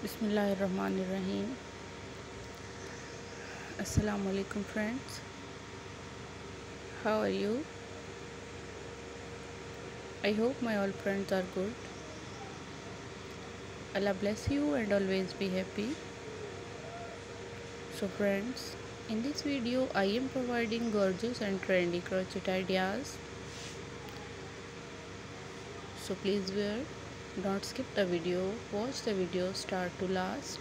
Bismillahirrahmanirrahim. Assalamu alaikum friends. How are you? I hope my all friends are good. Allah bless you and always be happy. So friends, in this video I am providing gorgeous and trendy crochet ideas. So please wear don't skip the video. Watch the video start to last.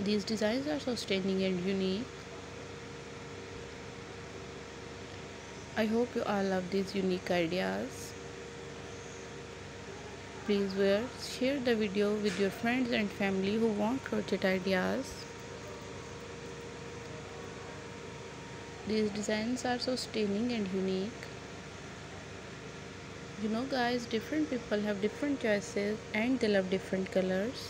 These designs are so stunning and unique. I hope you all love these unique ideas. Please wear share the video with your friends and family who want crochet ideas. These designs are so stunning and unique you know guys different people have different choices and they love different colors.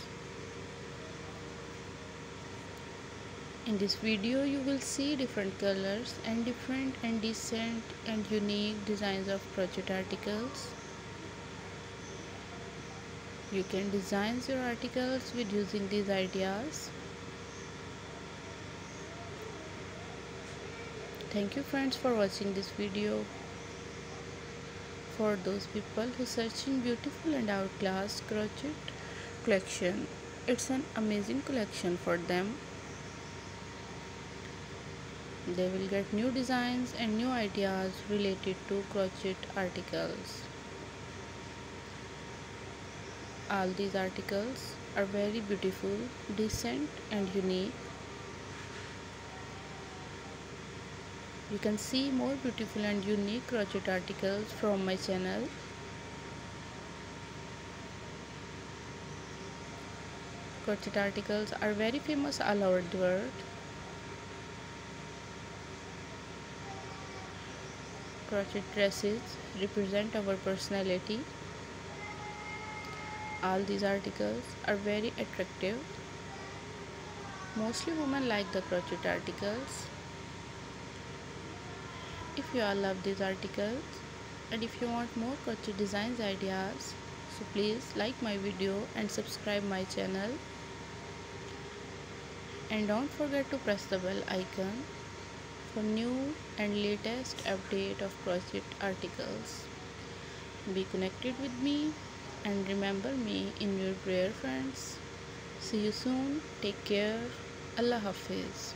In this video you will see different colors and different and decent and unique designs of project articles. You can design your articles with using these ideas. Thank you friends for watching this video for those people who searching beautiful and outclassed crochet collection. It's an amazing collection for them. They will get new designs and new ideas related to crochet articles. All these articles are very beautiful decent and unique You can see more beautiful and unique crochet articles from my channel. Crochet articles are very famous all over the world. Crochet dresses represent our personality. All these articles are very attractive. Mostly women like the crochet articles if you all love these articles and if you want more crochet designs ideas so please like my video and subscribe my channel. And don't forget to press the bell icon for new and latest update of crochet articles. Be connected with me and remember me in your prayer friends. See you soon. Take care. Allah hafiz